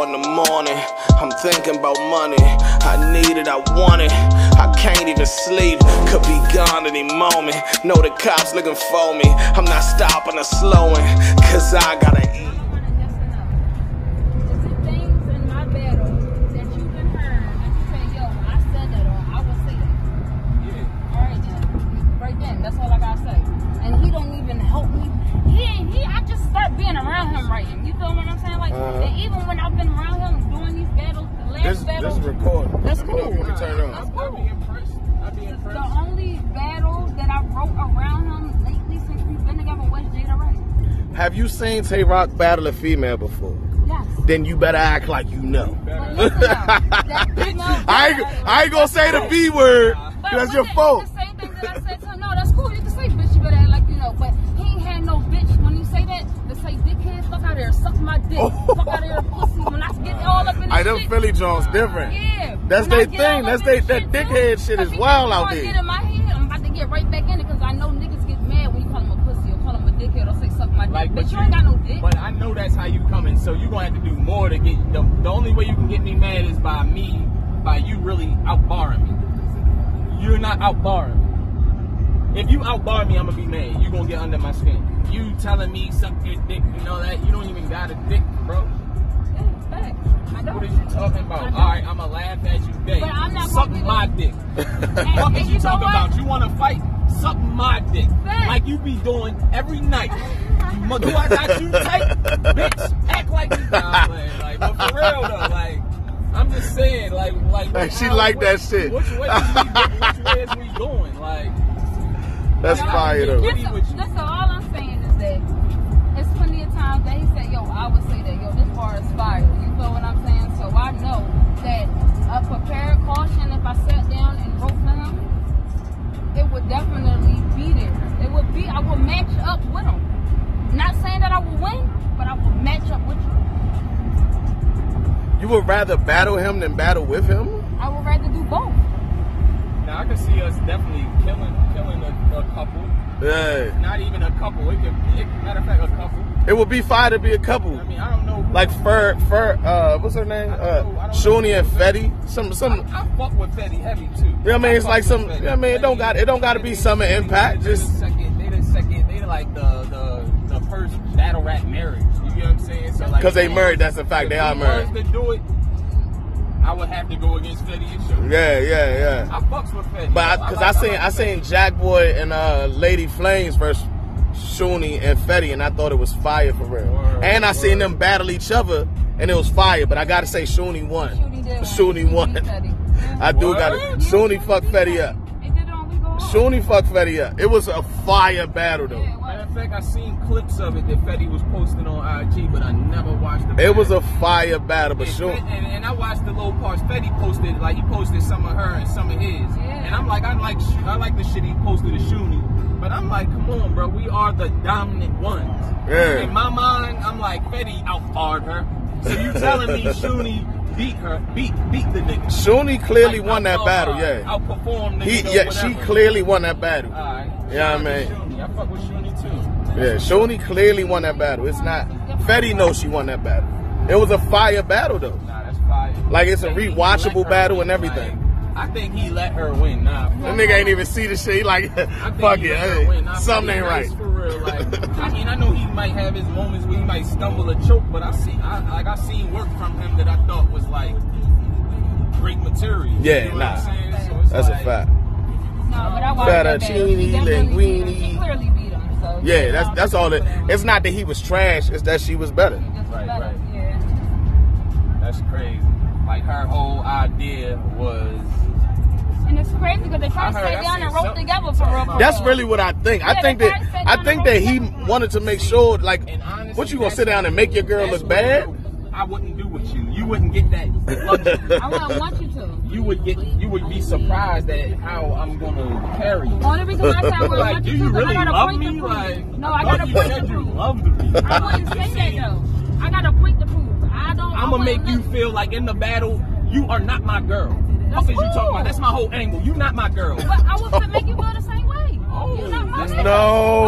four in the morning. I'm thinking about money. I need it, I want it. I can't even sleep. Could be gone any moment. Know the cops looking for me. I'm not stopping or slowing. Cause I gotta eat. Have you seen Tay Roc battle a female before? Yes. Then you better act like you know. But listen now, that female I ain't, I ain't gonna say the B word. But That's your fault. The same thing that I said to him. No, that's cool. You can say bitch, you better act like you know. But he ain't had no bitch when you say that to say dickhead, fuck out of here, suck my dick, oh. fuck out of here, pussy. When I get all up in this I them shit, Philly Jones different. yeah. That's their thing. That's they that dickhead shit is wild out I get there. in my head, I'm about to get right back in it because I know niggas get mad when you call him a pussy or call him a dickhead or say suck my dick. Like, but you ain't got no dick. But I know that's how you coming, so you gonna have to do more to get. The, the only way you can get me mad is by me, by you really outbarring me. You're not outbarring me. If you outbar me, I'm gonna be mad. You gonna get under my skin. You telling me suck your dick, you know that? You don't even got a dick, bro. yeah, facts. I don't. What is you talking about? All right, I'ma laugh at you today. But I'm not Suck my dick. And- What and is you you talking about? You want to fight? Suck my dick. Like you be doing every night. You- Do I got you tight? Bitch, act like you nah, I'm. Like, but for real though, like, I'm just saying, like, like, Like, she like that shit. Which way is we, which way is we going? Like, That's Yeah, fire though. What- Listen, with You would rather battle him than battle with him? I would rather do both. now I can see us definitely killing, killing a, a couple. Yeah. Not even a couple. It could, it, matter of fact, a couple. It would be fire to be a couple. I mean, I don't know. Like Fur Fur uh what's her name? I Uh know- I don't Shuni and Fetty. Some some I, I fuck with Fetty heavy too. You know what I mean? It's fuck like some- Fetty. you know what I mean? It don't got- it don't gotta be Fetty- Summer Fetty- Impact, They the just- second. They the second. They like the the the first battle rap marriage. You get what I'm saying? So like 'Cause they if married, that's a fact, they are married. was to do it, I would have to go against Fetty and Sugar. Yeah, yeah, yeah. I fucks with Fetty. But though. I, cause like- I seen like I seen Fetty. Jack Boy and uh Lady Flames versus Shuni and Fetty, and I thought it was fire for real. Word, and I seen them battle each other, and it was fire. But I gotta say Shuni won. Shooty did. Shuni won. He said it. I do Word? gotta. Yeah, Shuni fucked Fetty up. He did it on We Go On. Shuni fucked Fetty up. It was a fire battle though. Yeah, it was. Of fact, I seen clips of it that Fetty was posting on IG, but I never watched the. It was a fire battle, but And, Shuni. and, and I watched the little parts. Fetty posted like he posted some of her and some of his, Yeah. and I'm like, I like I like the shit he posted to Shuni, but I'm like, come on, bro, we are the dominant ones. Yeah. In my mind, I'm like, Fetty outbarred her. So you telling me Shuni beat her, beat beat the nigga? Shuni clearly Like, won that outperformed- battle. Yeah. outperformed the He nigga, yeah she clearly won that battle. Alright. Yeah, Shout out to man. Shuni. I fuck with Shuni too. Yeah, Shuni clearly won that battle. It's not Fetty knows she won that battle. It was a fire battle though. Nah, that's fire. Like, it's a rewatchable let her battle and everything. like, I think he let her win. Nah, That nigga ain't even see the shit. He like, I think fuck it, hey. Nah, something ain't right. For real, like I mean, I know he might have his moments where he might stumble or choke, but I see, I like I seen work from him that I thought was like great material. Yeah, you know nah. What I'm saying? So it's That's a fact. No, but I watched that battle. Fettuccine, She definitely beat him. Linguine. Yeah, that's that's all it. It's not that he was trash. It's that she was better. Right, right. Yeah. That's crazy. Like her whole idea was. And it's crazy because they probably I heard- sat I down and wrote something- together for real. for That's really what I think. I think that I think that he wanted to make sure, like, And honestly, what you gonna sit down and make your girl look bad? I wouldn't do with you. You wouldn't get that. I wouldn't want you to. You would get you would be surprised at how I'm gonna carry you. Only reason I said I wouldn't Like, want do you you to, 'cause really I got a love point to me? prove. Like, no, I thought got a you point said to you prove. loved me. I wouldn't say that though. I got a point to prove. I don't. I'm gonna make you feel like in the battle, you are not my girl. That's What is you talking about? That's my whole angle. You not my girl. But I would make you feel the same way. Oh, You're not my that's- No,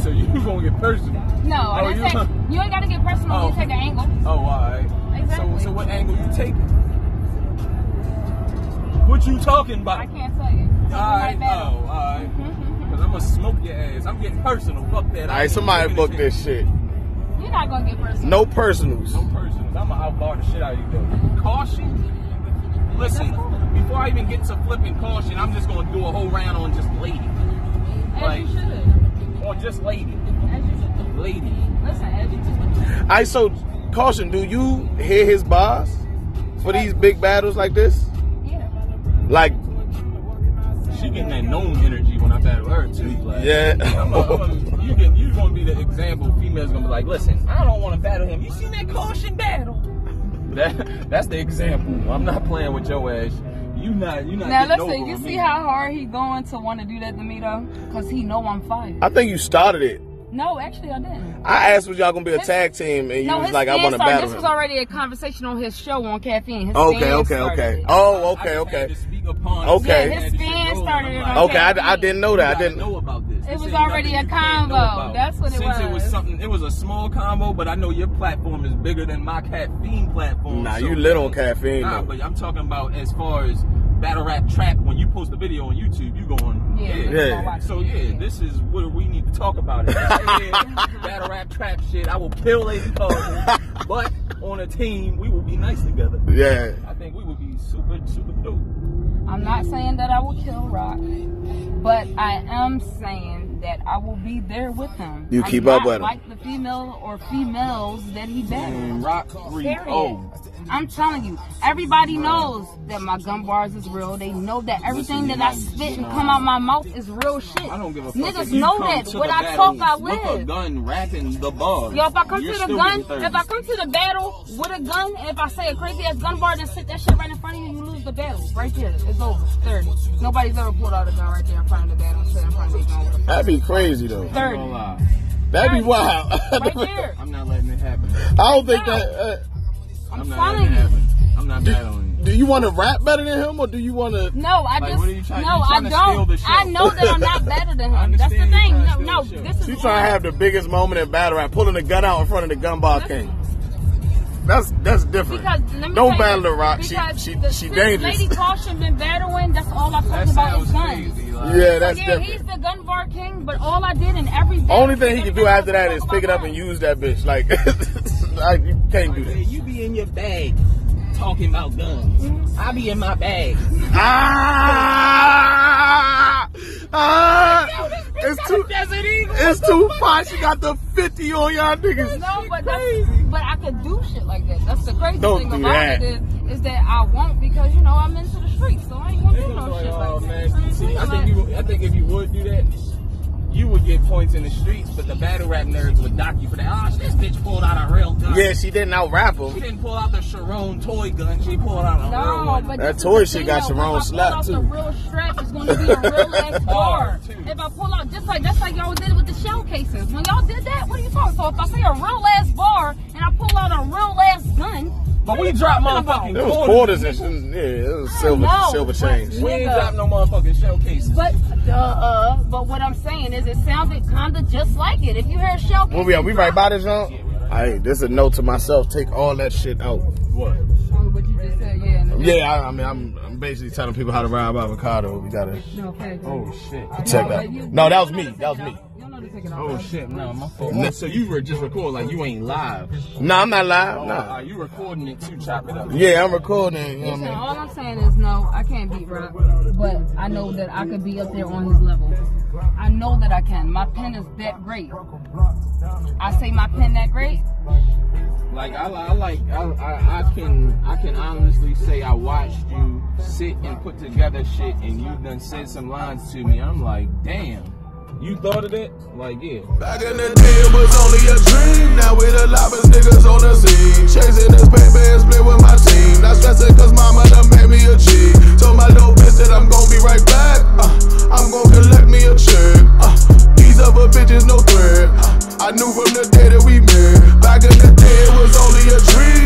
oh, so you gonna get personal? No, I Oh, didn't you- say you ain't gotta get personal. Oh. You take an angle. Oh, all right. Exactly. So, so what angle you taking? What you talking about? I can't tell you. All right. Like Oh, all right. Cause I'm gonna smoke your ass. I'm getting personal. Fuck that. All right, somebody book this shit. You're not gonna get personal. No personals. No personals. I'm gonna outbar the shit out of you though. Caution. Listen, before I even get to flipping caution, I'm just gonna do a whole round on just lady. As like- you should. Or just lady. As you. Lady. Listen, as you should. So caution. Do you hear his bars for these big battles like this? Yeah. Like, She getting that known energy when I battle her too. Like, Yeah. I'm a, I'm a, you get, you gonna be the example. Females gonna be like, listen, I don't want to battle him. You seen that caution battle? That that's the example. I'm not playing with your ass. You not you not. Now getting listen, over you see me. how hard he going to want to do that to me though, cause he know I'm fired. I think you started it. No, actually I didn't. I asked was y'all gonna be a tag team, and you No, was like, I want to started- battle This him. was already a conversation on his show on caffeine. His Okay, okay, okay. Oh, okay, okay. to speak upon Okay. Yeah, I his fan started it Okay, I, I didn't know you that. I didn't. know about this. It was already a you can't know combo. That's what it Since it was was. something, it was a small combo, but I know your platform is bigger than my caffeine platform. Nah, so- you lit on caffeine, Nah, though. but I'm talking about as far as battle rap trap. When you post a video on YouTube, you going, Yeah, yeah. Yeah. So it. yeah, this is what we need to talk about. It. Battle rap trap shit. I will kill Lady Caution, but on a team, we will be nice together. Yeah. I think we would be super, super dope. I'm not saying that I will kill Roc, but I am saying that I will be there with him. You I'm keep up with him. Like the female or females that he battles. And mm, mm, rock three Period. oh. I'm telling you, everybody knows that my gun bars is real. They know that everything Listen, that I you spit and come out my mouth is real shit. I don't give a fuck. Niggas know that. to When I talk, I live. With a gun, rapping the bars. Yo, if I come to the gun, if I come to the battle with a gun, and if I say a crazy ass gun bar, then sit that shit right in front of you, you lose the battle. Right there. It's over. 30. Nobody's ever pulled out a gun right there in front of the battle That'd be crazy though. 30. That'd be wild. Right there. I'm not letting it happen. I don't think that. Uh, I'm, I'm not telling letting it you. happen. I'm not battling. do you want to rap better than him, or do you want to? No, I Like, just what are you trying- no, you I trying to don't. the show. I know that I'm not better than I him. That's the thing. No, no, the show. this is She trying to have the biggest moment in battle rap, pulling the gun out in front of the gun bar king. That's that's different. Because Don't battle the rock. She she the, she dangerous. Lady Caution been battling. That's all I talk That about sounds is guns. crazy. Like, Yeah, that's yeah, he's the gun bar king, but all I did in every Only thing he can do after that is pick it about up and use that bitch. Like, like you can't do that. you be in your bag talking about guns. I be in my bag. Ah! Ah! It's too. It's too far. She got the fifty on y'all niggas. No, but that's, but I could do shit like that. That's the crazy Don't thing about that. it is, is that I won't because you know I'm into the streets, so I ain't gonna do no Like, shit oh, like man. that. See, I Like- think you. I think if you would do that, you would get points in the streets, but the battle rap nerds would dock you for that. Ah, this bitch pulled out a real gun. Yeah, she didn't out rap She didn't pull out the Sharon toy gun. She pulled out a real No, one. but That toy the shit got though. your own If I slap, pull out too. The real strap is going to be a real ass bar. If I pull out just like that's like y'all did with the shell cases. When y'all did that, what are you talking? So if I say a real ass bar and I pull out a real ass gun, But we dropped talking about? motherfucking It was quarters. quarters and shit. Yeah, it was silver know, silver but- change. We ain't Nigga. dropped no motherfucking showcases. But uh, but what I'm saying is, it sounded kind of just like it. If you hear a shell case, Where we at? We right by this, John? Hey, this is a note to myself. Take all that shit out. what? Oh, what you just said, yeah. Yeah, I, I mean, I'm, I'm basically telling people how to ride avocado. We gotta No, okay. Oh shit. check that. No, that was me. That was me. You don't know to take it off. Oh shit, no, my fault. Oh, so you were just recording like you ain't live. No, I'm not live. Oh, Nah. are you recording it too? Chop it up. Yeah, I'm recording. You know what Listen, I mean? all I'm saying is no, I can't beat Roc, but I know that I could be up there on his level. I know that I can. My pen is that great. I say my pen that great. Like I, I like I, I, I can I can honestly say I watched you sit and put together shit and you done said some lines to me. I'm like, damn, you thought of that? Like yeah. Back in the day, it was only a dream. Now we the loudest niggas on the scene. Chasing this paper and split with my team. Not stressing cause mama done made me a G. Told my little bitch that I'm gon' be right back. Uh, I'm gon' collect me a check. Uh, these other bitches no threat. Uh, I knew from the day that we met. Back in the day, it was only a dream.